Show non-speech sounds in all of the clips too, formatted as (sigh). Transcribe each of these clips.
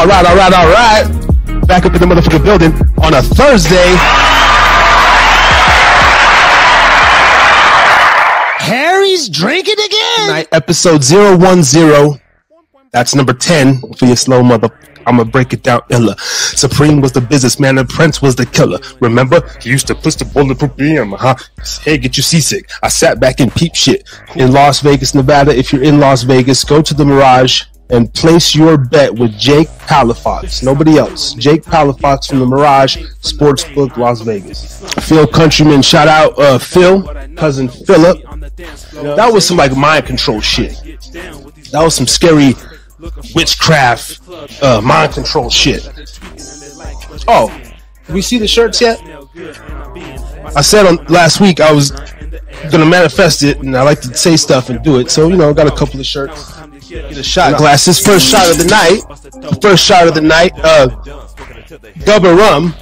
Harry's drinking again. All right, all right, all right. Back up in the motherfucking building on a Thursday. Harry's drinking again. Night episode 010. That's number 10 for your slow mother. I'm gonna break it down illa. Supreme was the businessman and Prince was the killer. Remember? He used to push the bulletproof BM, huh? Hey, get you seasick. I sat back and peep shit. In Las Vegas, Nevada, if you're in Las Vegas, go to the Mirage and place your bet with Jake Palafox. Nobody else. Jake Palafox from the Mirage Sportsbook, Las Vegas. Phil Countryman, shout out uh, Phil, cousin Philip. That was some like mind control shit. That was some scary witchcraft, uh, mind control shit. Oh, we see the shirts yet? I said on last week I was gonna manifest it, and I like to say stuff and do it. So you know, got a couple of shirts. Get a shot glasses. First shot of the night. First shot of the night. Uh, Gubba Rum.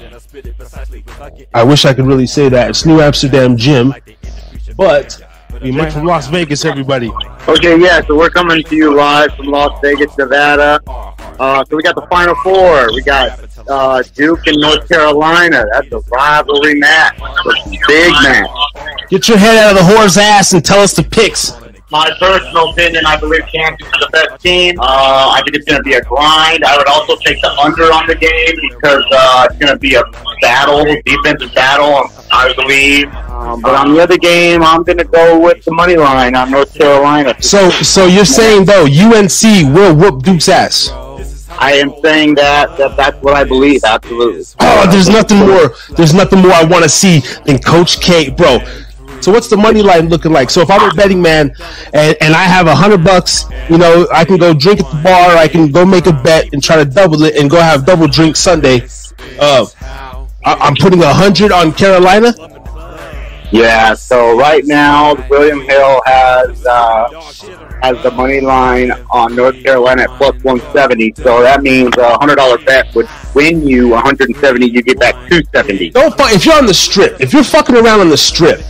I wish I could really say that. It's New Amsterdam Gin, but we might from Las Vegas, everybody. Okay, yeah, so we're coming to you live from Las Vegas, Nevada. Uh, so we got the Final Four. We got uh, Duke and North Carolina. That's a rivalry match. A big match. Get your head out of the whore's ass and tell us the picks. My personal opinion, I believe Kansas is the best team. Uh, I think it's going to be a grind. I would also take the under on the game because uh, it's going to be a battle, defensive battle, I believe. Um, but on the other game, I'm going to go with the money line on North Carolina. So, so you're saying though UNC will whoop Duke's ass? I am saying that, that that's what I believe. Absolutely. Oh, there's nothing more. There's nothing more I want to see than Coach K, bro. So what's the money line looking like? So if I'm a betting man and, and I have a hundred bucks, you know, I can go drink at the bar. I can go make a bet and try to double it and go have double drink Sunday. Uh, I, I'm putting a hundred on Carolina. Yeah. So right now, William Hill has uh, has the money line on North Carolina at plus 170. So that means a hundred dollar bet would win you 170. You get back 270. Don't fu- if you're on the strip. If you're fucking around on the strip,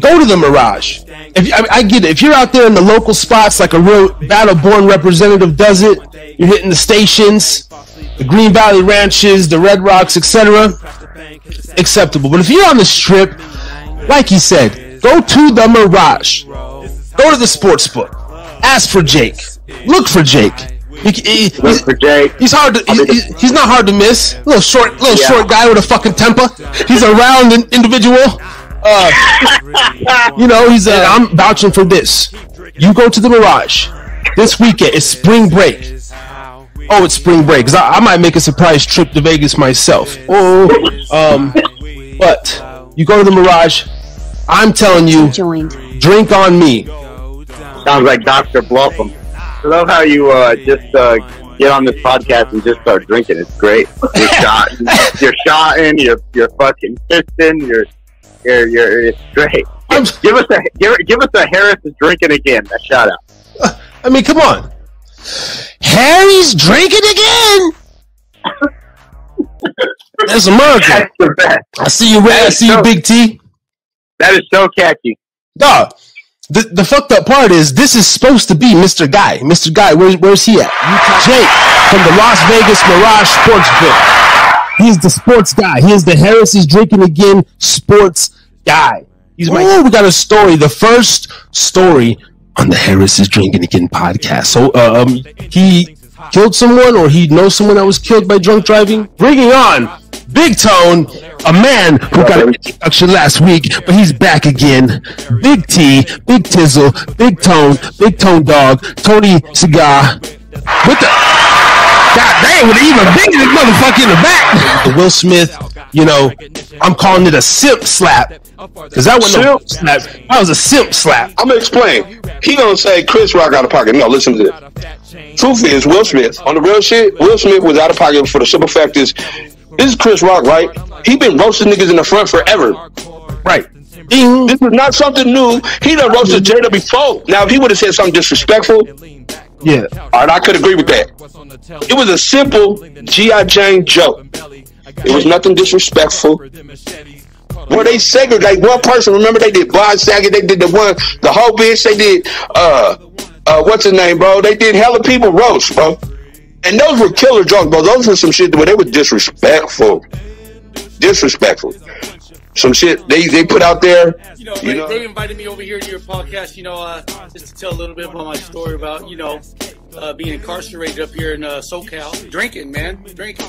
go to the Mirage. If I, I get it, if you're out there in the local spots like a real battle-born representative does it, you're hitting the stations, the Green Valley ranches, the Red Rocks, etc. Acceptable. But if you're on the strip, like he said, go to the Mirage. Go to the sports book. Ask for Jake. Look for Jake. He, he- Look he's, for Jake. he's hard to. He's, he's- he's not hard to miss. Little short, little Yeah. short guy with a fucking temper. He's a round individual. Uh, you know, he's. Uh, I'm vouching for this. You go to the Mirage this weekend. It's spring break. Oh, it's spring break. 'cause I, I might make a surprise trip to Vegas myself. Oh, um, but you go to the Mirage. I'm telling you, drink on me. Sounds like Dr. Bluffum. I love how you uh, just uh, get on this podcast and just start drinking. It's great. You're shot. (laughs) You're shotting. You're you're fucking fisting. You're you're you're. It's great. I'm- Give us a give, give us a Harris is drinking again. A shout out. Uh, I mean, come on. Harry's drinking again. That's America. That's. I see you, Ray. I see you, Big T. That is so catchy. Dog. The, the fucked up part is this is supposed to be Mr. Guy. Mr. Guy, where's where's he at? Jake from the Las Vegas Mirage Sports Book. He's the sports guy. He is the Harris is drinking again sports guy. He's my. Oh, we got a story. The first story on the Harris is drinking again podcast. So, uh, um, he killed someone, or he knows someone that was killed by drunk driving. Bringing on Big Tone, a man who got an introduction last week, but he's back again. Big T, Big Tizzle, Big Tone, Big Tone Dog, Tony Cigar. What the God dang, with even bigger than motherfucker in the back. The Will Smith, you know, I'm calling it a simp slap. Cause that wasn't no slap. That was a simp slap. I'm gonna explain. He gonna say Chris Rock out of pocket. No, listen to this. Truth is, Will Smith on the real shit. Will Smith was out of pocket for the simple fact is, this is Chris Rock, right? He been roasting niggas in the front forever. Right. Ding. This is not something new. He done roasted Jada before. Now, if he would have said something disrespectful, Yeah. all right, I could agree with that. It was a simple G.I. Jane joke. It was nothing disrespectful. Where they segregate one person, remember they did Bob Saget, they did the one, the whole bitch, they did uh uh, what's his name, bro? They did hella people roast, bro. And those were killer drunk, bro. Those were some shit where they were disrespectful. Disrespectful. Some shit they, they put out there. You know, You Ray, know? Ray invited me over here to your podcast, you know, uh, just to tell a little bit about my story about, you know, uh, being incarcerated up here in uh, SoCal. Drinking, man. Drinking.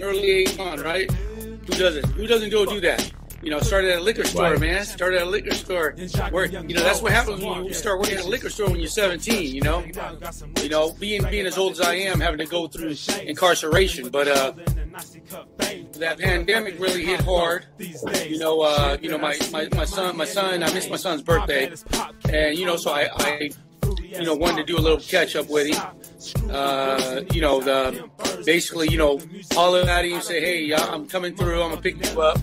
Early age on, right? Who doesn't? Who doesn't go do that? You know, started at a liquor store, man. Started at a liquor store. Work, you know, that's what happens when you start working at a liquor store when you're 17. You know, you know, being being as old as I am, having to go through incarceration, but uh, that pandemic really hit hard. You know, uh, you know, my, my, my son, my son, I missed my son's birthday, and you know, so I, I you know, wanted to do a little catch up with him. Uh, you know, the basically, you know, holler at him, say, hey, I'm coming through, I'm gonna pick you up.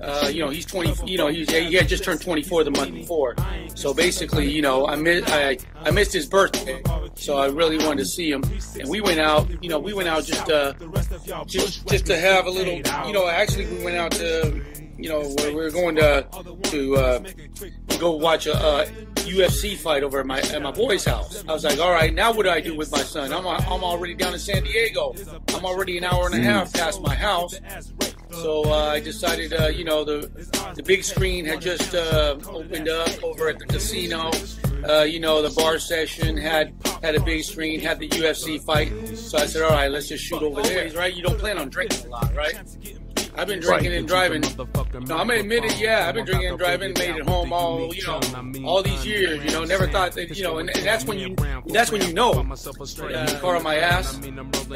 Uh, you know, he's 20. You know, he's, he had just turned 24 the month before. So basically, you know, I missed I, I missed his birthday, so I really wanted to see him. And we went out. You know, we went out just uh, just just to have a little. You know, actually, we went out to. You know, we were going to to uh, go watch a, uh UFC fight over at my at my boy's house. I was like, all right, now what do I do with my son? I'm I'm already down in San Diego. I'm already an hour and a half past my house. So uh, I decided, uh, you know, the the big screen had just uh, opened up over at the casino. Uh, you know, the bar session had had a big screen, had the UFC fight. So I said, all right, let's just shoot over there. He's right. You don't plan on drinking a lot, right? I've been drinking and driving. No, I'm gonna admit it. Yeah, I've been drinking and driving, made it home all you know, all these years. You know, never thought that you know, and, and that's when you, that's when you know. Uh, car on my ass,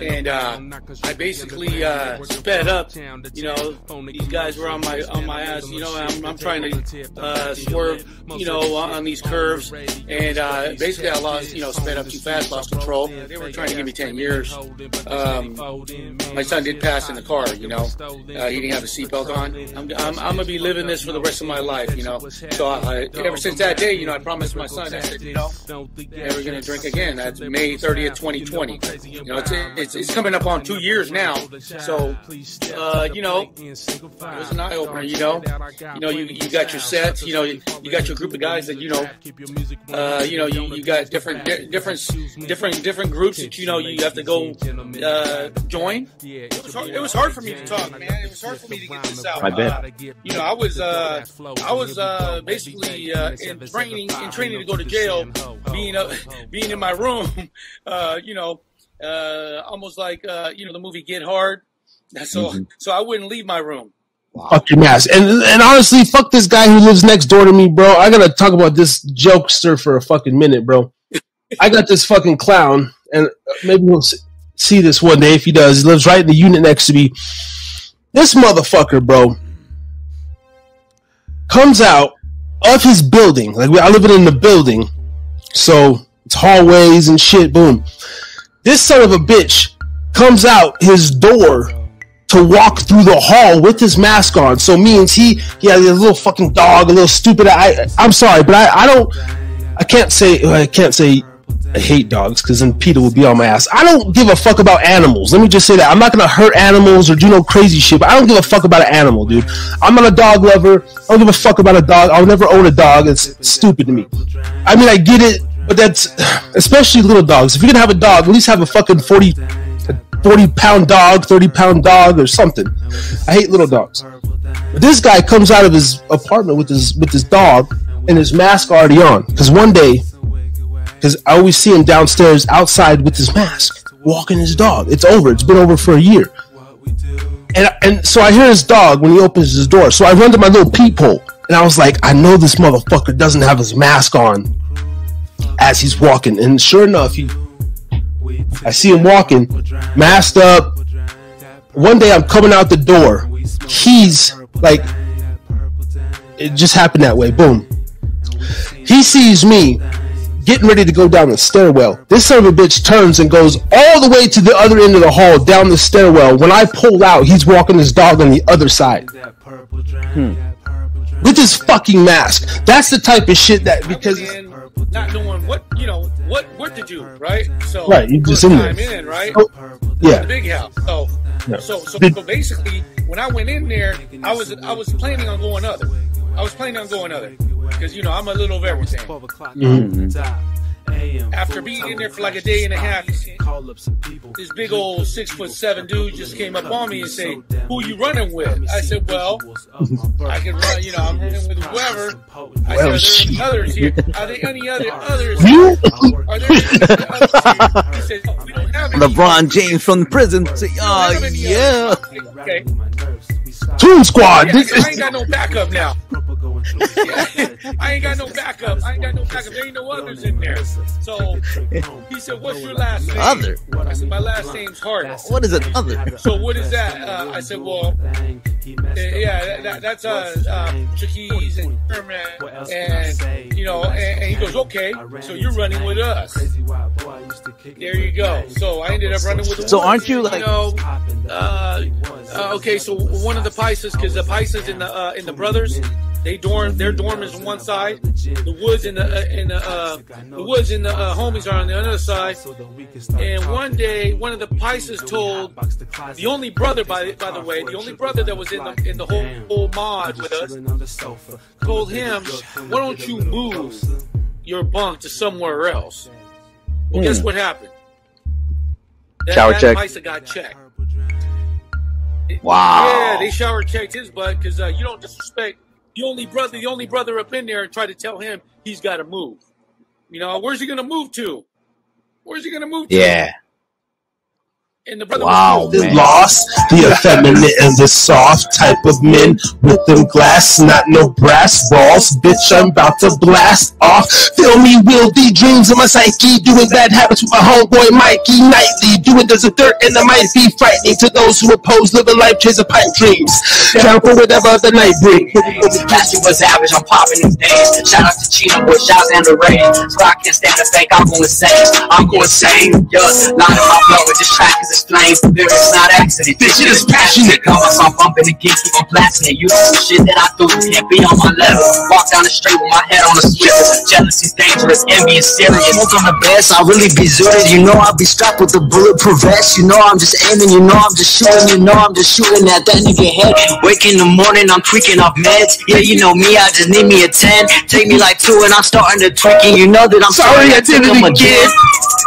and uh, I basically uh, sped up. You know, these guys were on my on my ass. You know, I'm, I'm trying to uh, swerve. You know, on these curves, and uh, basically I lost. You know, sped up too fast, lost control. They were trying to give me ten years. Um, my son did pass in the car. You know, uh, he didn't have a seatbelt on. I'm, I'm, I'm gonna be living this for the rest of my life. You know, so I, ever since that day, you know, I promised my son. I said, you know, never gonna drink again. That's May 30th, 2020. You know, it's it's, it's coming up on two years now. So, uh, you know, it was an eye opener. You know, you know, you you got your sets. You know, you, you got your group of guys that you know, uh, you know, you, you got different di- different different different groups that you know you have to go uh, join. It was, hard, it was hard for me to talk, man. It was hard for me to get this out. I bet. Uh, you know, I was uh, I was uh, basically uh, in training in training to go to jail, being uh, (laughs) being in my room. (laughs) Uh, you know, uh, almost like uh, you know the movie Get Hard. (laughs) So so I wouldn't leave my room. Fuck your mask. And and honestly, fuck this guy who lives next door to me, bro. I gotta talk about this jokester for a fucking minute, bro. I got this fucking clown, and maybe we'll see this one day if he does. He lives right in the unit next to me. This motherfucker, bro, comes out of his building. Like I live in the building, so it's hallways and shit. Boom. This son of a bitch comes out his door to walk through the hall with his mask on. So means he he has a little fucking dog, a little stupid. I I'm sorry, but I I don't I can't say I can't say I hate dogs because then Peter will be on my ass. I don't give a fuck about animals. Let me just say that I'm not gonna hurt animals or do no crazy shit. But I don't give a fuck about an animal, dude. I'm not a dog lover. I don't give a fuck about a dog. I'll never own a dog. It's stupid to me. I mean, I get it, but that's (sighs) especially little dogs. If you're gonna have a dog, at least have a fucking 40, 40 pound dog, 30 pound dog, or something. I hate little dogs. But this guy comes out of his apartment with his with his dog and his mask already on. Because one day, because I always see him downstairs outside with his mask, walking his dog. It's over. It's been over for a year. And and so I hear his dog when he opens his door. So I run to my little peephole, and I was like, I know this motherfucker doesn't have his mask on as he's walking. And sure enough, he I see him walking, masked up. One day I'm coming out the door. He's like, it just happened that way. Boom. He sees me getting ready to go down the stairwell. This son of a bitch turns and goes all the way to the other end of the hall down the stairwell. When I pull out, he's walking his dog on the other side. Hmm. With his fucking mask. That's the type of shit that because not knowing what you know what what to do, right? So Right, you just in there. in, right? Oh, The yeah. big house. So Yeah. so so, so basically, when I went in there, I was I was planning on going other. I was planning on going other because you know I'm a little of everything. Mm-hmm. after being in there for like a day and a half, this big old six foot seven dude just came up on me and said, "Who you running with?" I said, "Well, I can run. You know, I'm running with whoever." I Well, said, "Are there others here? Are there any other others? You? Are there any others here?" He said, "We don't have any." LeBron James from the prison. Say, oh yeah. Okay. Toon Squad. Yeah, I ain't got no backup now. I ain't got no backup. I ain't got no backup. There ain't no others in there. So he said, "What's your last name?" Other? I said, "My last name's Hart." What is an other? So what is that? Uh, I said, "Well, uh, yeah, that, that, that's uh, uh Jaquez and Sherman, and you know." And, and he goes, "Okay, so you're running with us." There you go. So I ended up running with. the So aren't you, like- know? Uh, uh, okay, so one of the paisas, because the paisas and the uh, and the brothers, they dorm. Their dorm is on one side. The woods and the uh, and the uh, the woods and the uh, homies are on the other side. And one day, one of the paisas told the only brother, by by the way, the only brother that was in the in the whole, whole mod with us, told him, "Why don't you move your bunk to somewhere else?" Well, guess what happened? That, Shower that check. Paisas got checked. Wow. Yeah, they shower checked his butt because uh, you don't disrespect the only brother, the only brother up in there, and try to tell him he's got to move. You know, where's he gonna move to? Where's he gonna move to? Yeah. And the brother Wow, was the man. lost, the effeminate and the soft type of men with them glass, not no brass balls. Bitch, I'm about to blast off. Feel me, wieldy dreams in my psyche, doing bad habits with my homeboy Mikey nightly. Doing does a dirt and it might be frightening to those who oppose living life, chasing pipe dreams. Down for whatever the night brings. Cassie was average, I'm popping these days. Shout out to Chino Boy, shout out to the rain. Rock can't stand the fake, I'm going insane. I'm going insane. Yeah, line in my blood with this track is it's flames. Lyrics not accident. This shit is passionate. Call my song bumping again, keep on blasting it. You know the shit that I do, you can't be on my level. Walk down the street with my head on a swivel. Jealousy's dangerous, envy is serious. Smoke on the best, I really be zooted. You know I be strapped with the bulletproof vest. You know I'm just aiming, you know I'm just shooting, you know I'm just shooting at that nigga head. Wake in the morning, I'm tweaking off meds. Yeah, you know me, I just need me a 10. Take me like two and I'm starting to tweaking. You know that I'm Sorry, I did it think I'm a again.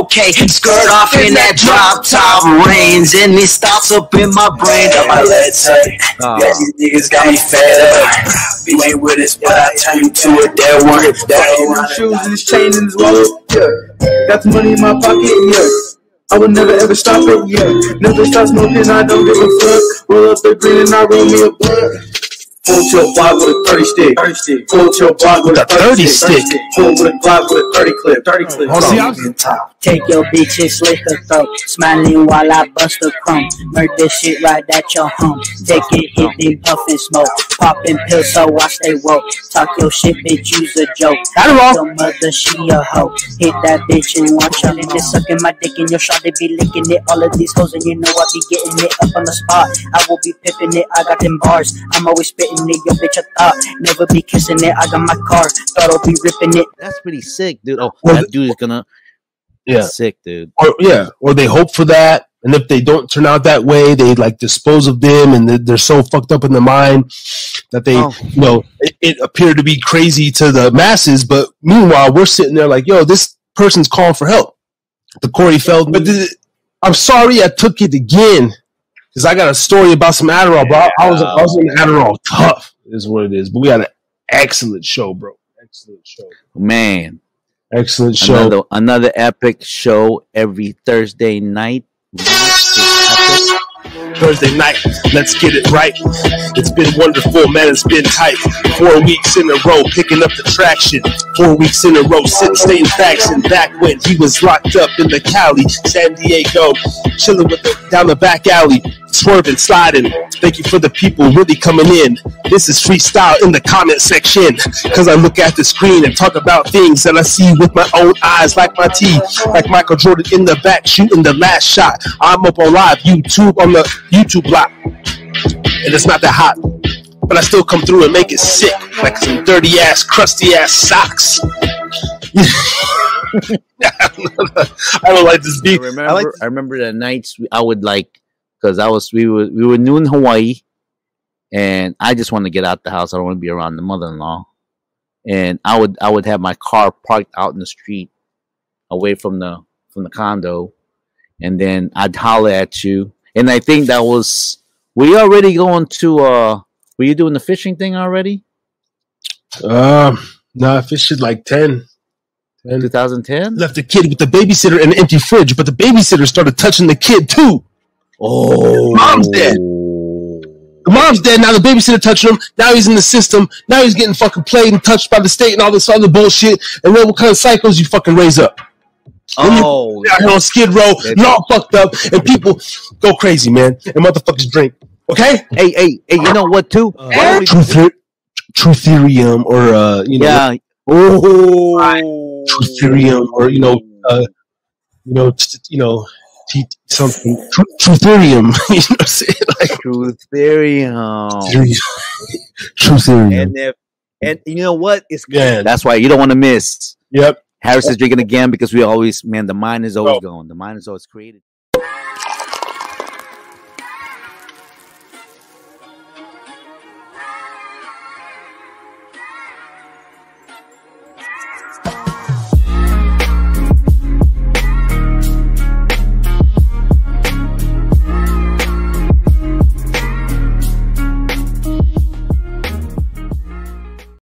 Okay, skirt off in that drop top rains, and it starts up in my brain. Got my legs hurt. Yeah, these niggas got me fed up. You ain't with us, but I turn you to a dead one. Dead shoes and this chain and this wallet, yeah. Got the money in my pocket, yeah. I would never ever stop it, yeah. Never stop smoking, I don't give a fuck. Roll up the green and I roll me a blunt. Pull to a block with a 30 stick. 30 stick. Pull to a block with a 30 stick. Pull with a block with a 30 clip. 30 clip. Hold See, on. I'm- Take your bitches, slit her throat. Smiling while I bust a crumb. Murder shit right at your home. Take it, hit then puff and smoke. Popping pills so I stay woke. Talk your shit, bitch, use a joke. Your mother, she a hoe. Hit that bitch and watch her. And just sucking my dick in your shot. They be licking it. All of these hoes, and you know I be getting it up on the spot. I will be pipping it. I got them bars. I'm always spitting it. Yo, bitch, I thought. Never be kissing it. I got my car. Thought I'll be ripping it. That's pretty sick, dude. Oh, Well, that dude is gonna. Yeah. Sick, dude. or yeah, or they hope for that, and if they don't turn out that way, they like dispose of them, and they're, they're so fucked up in the mind that they, Oh. you know, it, it appeared to be crazy to the masses, but meanwhile, we're sitting there like, yo, this person's calling for help. The Corey Feldman. But th- I'm sorry, I took it again because I got a story about some Adderall, bro. I was I was on Adderall, tough is what it is. But we had an excellent show, bro. Excellent show. Man, Excellent show. another another epic show every Thursday night. Thursday night. Let's get it right. It's been wonderful, man. It's been tight. Four weeks in a row, picking up the traction. Four weeks in a row, sitting, staying faction. Back when he was locked up in the Cali, San Diego, chilling with the, down the back alley, swerving, sliding. Thank you for the people really coming in. This is freestyle in the comment section. Cause I look at the screen and talk about things that I see with my own eyes, like my T, like Michael Jordan in the back shooting the last shot. I'm up on live YouTube on the YouTube block. And it's not that hot. But I still come through and make it sick, like some dirty ass, crusty ass socks. (laughs) I don't like this I beat. remember, I like I remember the nights I would like because I was we were we were new in Hawaii, and I just wanted to get out the house. I don't want to be around the mother-in-law, and I would I would have my car parked out in the street, away from the from the condo, and then I'd holler at you. And I think that was were you already going to uh were you doing the fishing thing already? Um, nah, I fished at like 10. 10. 2010? Left the kid with the babysitter and an empty fridge, but the babysitter started touching the kid too. Oh, Mom's dead. The mom's dead. Now the babysitter touching him. Now he's in the system. Now he's getting fucking played and touched by the state and all this other bullshit. And then what kind of cycles you fucking raise up? Oh, Out here on Skid Row, and all fucked up, and people go crazy, man. And motherfuckers drink. Okay? hey, hey, hey! You know what? Too. Why don't we- Truth, Trutherium or uh, you know, yeah. Oh, Trutherium or you know, uh, you know, t- t- you know, something. Tru- Trutherium. (laughs) you know what I'm saying? (laughs) Like Trutherium. (laughs) Trutherium. And if and you know what? It's Yeah. That's why you don't want to miss. Yep. Harris is drinking again because we always, man, the mind is always Oh. going. The mind is always created.